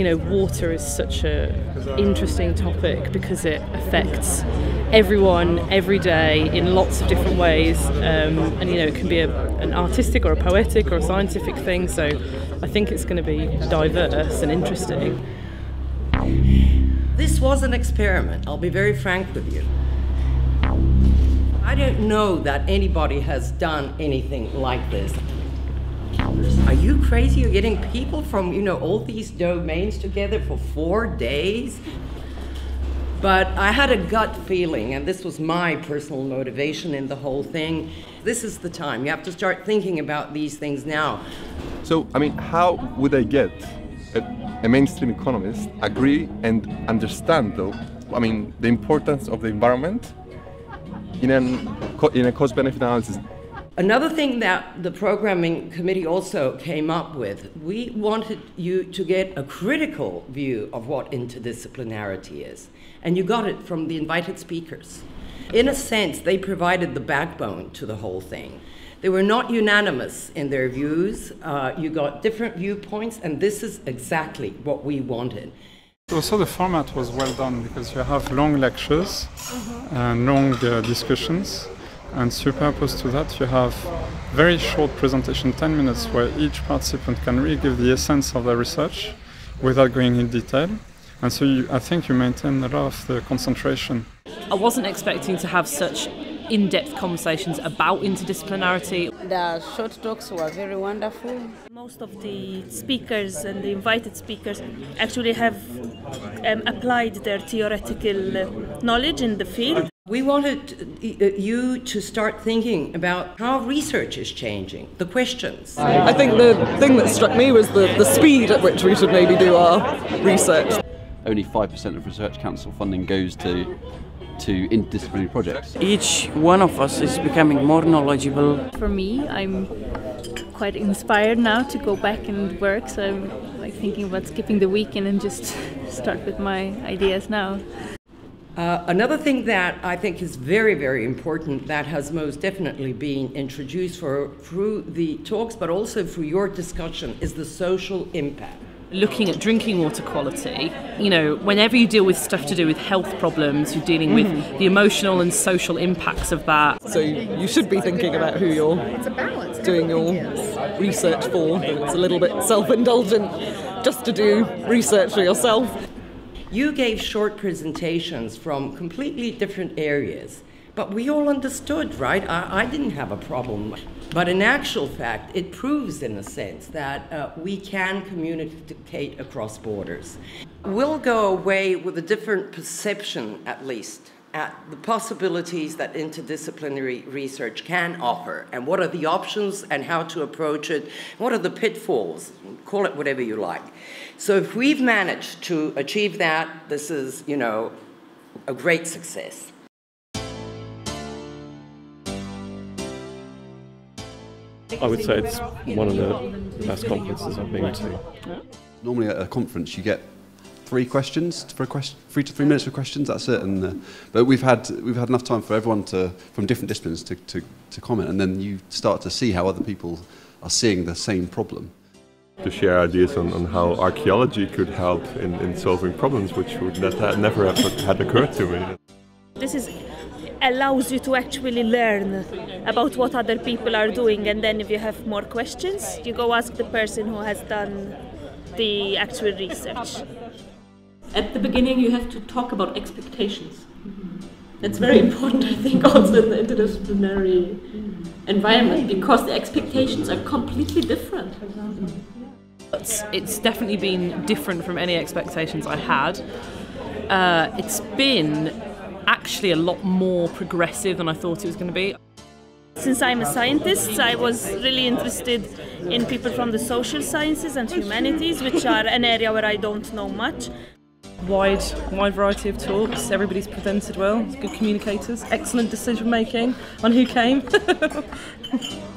you know, water is such a interesting topic because it affects everyone every day in lots of different ways, um, and you know, it can be a, an artistic or a poetic or a scientific thing. So I think it's going to be diverse and interesting. This was an experiment. I'll be very frank with you. I don't know that anybody has done anything like this. You crazy? You're getting people from, you know, all these domains together for four days? But I had a gut feeling, and this was my personal motivation in the whole thing. This is the time. You have to start thinking about these things now. So, I mean, how would I get a, a mainstream economist agree and understand, though, I mean, the importance of the environment in, an, in a cost benefit analysis? Another thing that the programming committee also came up with, we wanted you to get a critical view of what interdisciplinarity is. And you got it from the invited speakers. In a sense, they provided the backbone to the whole thing. They were not unanimous in their views. Uh, you got different viewpoints, and this is exactly what we wanted. Also, the format was well done because you have long lectures mm-hmm. and long uh, discussions, and superposed to that, you have very short presentation, 10 minutes, where each participant can really give the essence of their research without going in detail. And so you, I think you maintain a lot of the concentration. I wasn't expecting to have such in-depth conversations about interdisciplinarity. The short talks were very wonderful. Most of the speakers and the invited speakers actually have um, applied their theoretical knowledge in the field. We wanted uh, you to start thinking about how research is changing, the questions. I think the thing that struck me was the, the speed at which we should maybe do our research. Only 5% of Research Council funding goes to to interdisciplinary projects. Each one of us is becoming more knowledgeable. For me, I'm quite inspired now to go back and work, so I'm like thinking about skipping the weekend and just start with my ideas now. Uh, another thing that I think is very, very important that has most definitely been introduced for, through the talks, but also through your discussion, is the social impact looking at drinking water quality, you know, whenever you deal with stuff to do with health problems, you're dealing with mm-hmm. the emotional and social impacts of that. So you should be thinking about who you're doing your research for. It's a little bit self-indulgent just to do research for yourself. You gave short presentations from completely different areas, but we all understood, right? I, I didn't have a problem. But in actual fact, it proves, in a sense, that uh, we can communicate across borders. We'll go away with a different perception, at least, at the possibilities that interdisciplinary research can offer, and what are the options and how to approach it, what are the pitfalls, call it whatever you like. So if we've managed to achieve that, this is, you know, a great success. I would say it's one of the best conferences I've been to. Normally at a conference you get three questions for a question, three to three minutes for questions. That's it. And uh, but we've had we've had enough time for everyone to from different disciplines to, to, to comment, and then you start to see how other people are seeing the same problem. To share ideas on, on how archaeology could help in, in solving problems which would that had never have, had occurred to me. This is allows you to actually learn about what other people are doing and then if you have more questions you go ask the person who has done the actual research at the beginning you have to talk about expectations that's very important i think also in the interdisciplinary environment because the expectations are completely different it's, it's definitely been different from any expectations i had uh, it's been actually a lot more progressive than I thought it was going to be. Since I'm a scientist, I was really interested in people from the social sciences and humanities, which are an area where I don't know much. Wide, wide variety of talks. Everybody's presented well. Good communicators. Excellent decision making on who came.